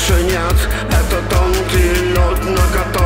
больше нет. Это тонкий лед, на котором